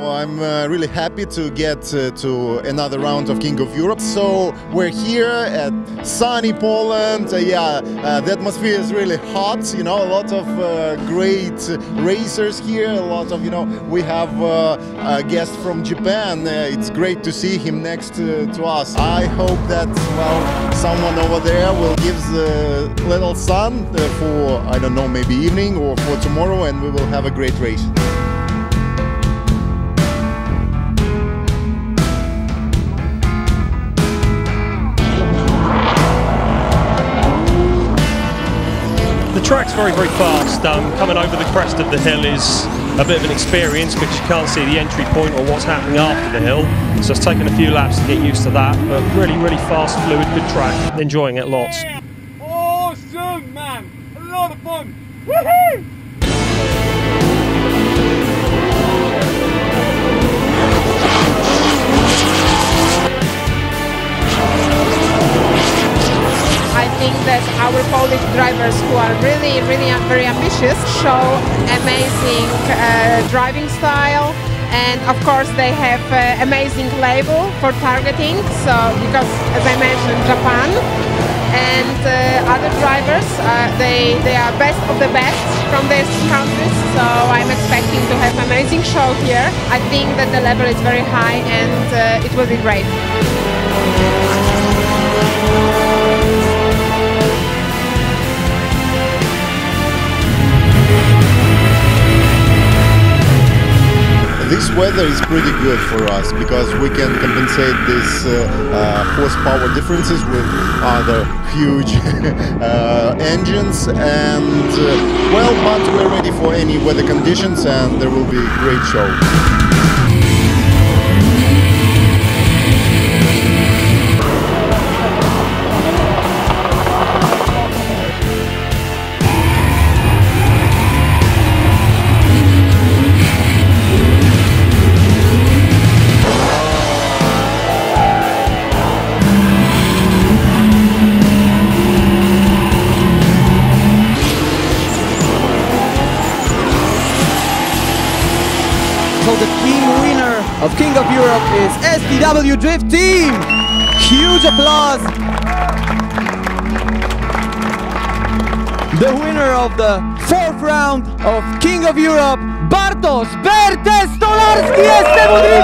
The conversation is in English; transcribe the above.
Well, I'm uh, really happy to get uh, to another round of King of Europe. So we're here at sunny Poland. Uh, yeah, uh, the atmosphere is really hot. You know, a lot of uh, great racers here. A lot of you know, we have uh, a guest from Japan. it's great to see him next to us. I hope that well, someone over there will give the little sun for I don't know, maybe evening or for tomorrow, and we will have a great race. The track's very, very fast. Um, coming over the crest of the hill is a bit of an experience because you can't see the entry point or what's happening after the hill. So it's taken a few laps to get used to that, but really, really fast, fluid, good track. Enjoying it lots. Awesome, man! A lot of fun! Woohoo! Think that our Polish drivers who are really, really very ambitious show amazing uh, driving style. And of course they have uh, amazing label for targeting. So because as I mentioned Japan. And uh, other drivers uh, they they are best of the best from these countries. So I'm expecting to have amazing show here. I think that the level is very high and uh, it will be great weather is pretty good for us because we can compensate these uh, uh, horsepower differences with other huge uh, engines and well but we're ready for any weather conditions and there will be a great show. The team winner of King of Europe is STW Drift Team. Huge applause. The winner of the fourth round of King of Europe, Bartosz Bertestolarski STW